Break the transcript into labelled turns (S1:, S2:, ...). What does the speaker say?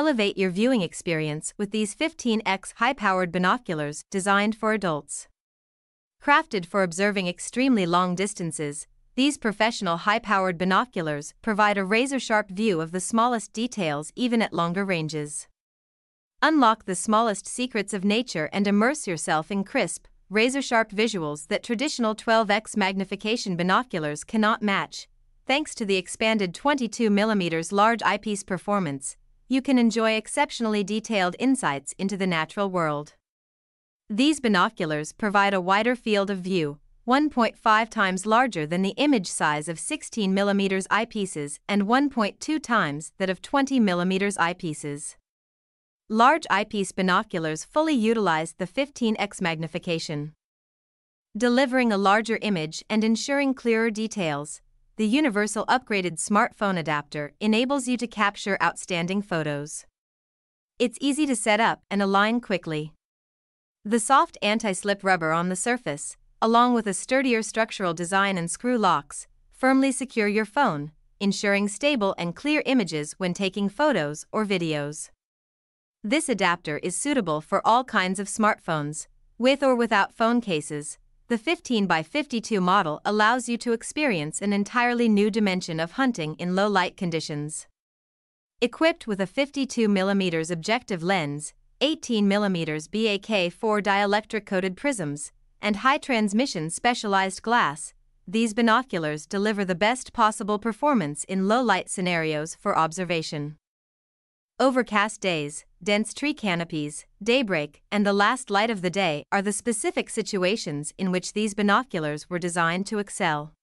S1: Elevate your viewing experience with these 15x high powered binoculars designed for adults. Crafted for observing extremely long distances, these professional high powered binoculars provide a razor sharp view of the smallest details even at longer ranges. Unlock the smallest secrets of nature and immerse yourself in crisp, razor sharp visuals that traditional 12x magnification binoculars cannot match. Thanks to the expanded 22mm large eyepiece performance, you can enjoy exceptionally detailed insights into the natural world. These binoculars provide a wider field of view, 1.5 times larger than the image size of 16mm eyepieces and 1.2 times that of 20mm eyepieces. Large eyepiece binoculars fully utilize the 15x magnification. Delivering a larger image and ensuring clearer details, the universal upgraded smartphone adapter enables you to capture outstanding photos. It's easy to set up and align quickly. The soft anti slip rubber on the surface, along with a sturdier structural design and screw locks, firmly secure your phone, ensuring stable and clear images when taking photos or videos. This adapter is suitable for all kinds of smartphones, with or without phone cases. The 15 by 52 model allows you to experience an entirely new dimension of hunting in low light conditions. Equipped with a 52mm objective lens, 18mm BAK4 dielectric coated prisms, and high transmission specialized glass, these binoculars deliver the best possible performance in low light scenarios for observation. Overcast days, dense tree canopies, daybreak, and the last light of the day are the specific situations in which these binoculars were designed to excel.